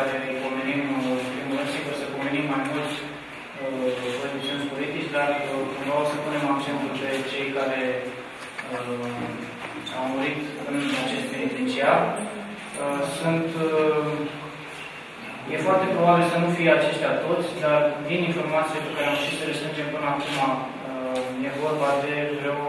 care ne pomenim, în primul rând, sigur, să pomenim mai mulți uh, politicieni uh, politici, dar uh, cumva să punem accentul pe cei care uh, au murit în acest penitenciar. Uh, sunt, uh, e foarte probabil să nu fie aceștia toți, dar din informațiile pe care am reușit să le strângem până acum, e vorba de vreo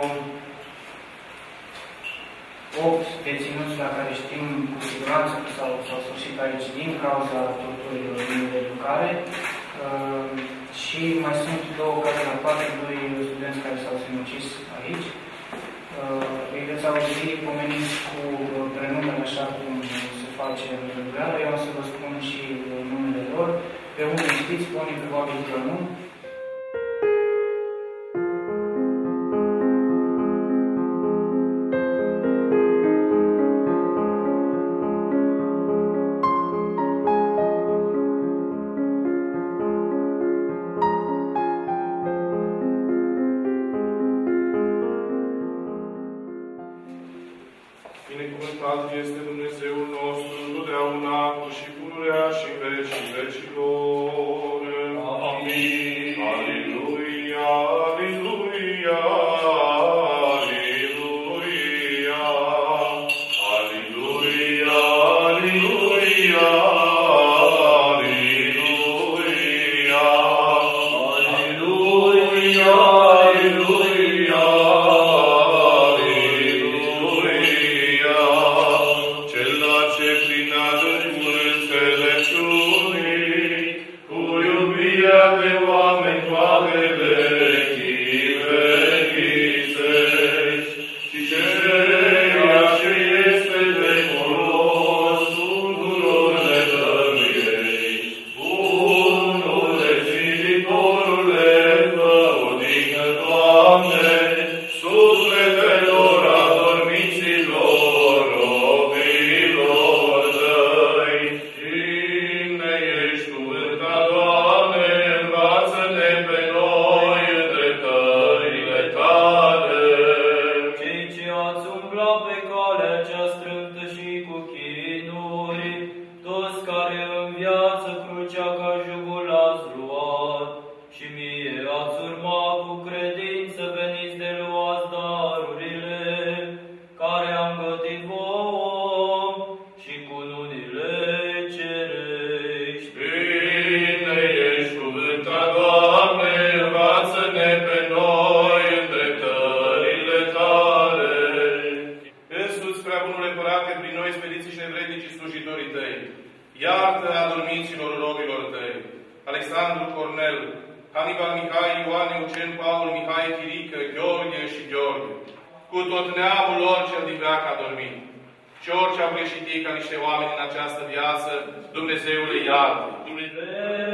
8 deținuți la care știm cu siguranță că s-au, s-au sfârșit aici din cauza torturilor din educare uh, și mai sunt două cazuri la parte, doi studenți care s-au sinucis aici. Uh, îi veți auzi pomeniți cu prenumele așa cum se face în regulară. Eu o să vă spun și numele lor. Pe unii știți, pe unii probabil că nu. Binecuvântat este Dumnezeul nostru, totdeauna, cu și pururea și în vecii vecilor. Amin. Jugul ați luat, și mie ați urmat cu credință veniți de luați darurile, care am gătit vouă și cu nunile cerești. Bine ești cuvântat, Doamne, învață-ne pe noi în dreptările Tale. Însuți, prea bunule Părate, prin noi speriții și nevrednicii slujitorii Tăi, iartă adormiților robilor Tăi, Alexandru Cornel, Hannibal Mihai, Ioan Eugen, Paul, Mihai Chirică, Gheorghe și Gheorghe, cu tot neamul lor cel din veac a dormit. Și orice au greșit ei ca niște oameni în această viață, Dumnezeu le iartă. Veșnică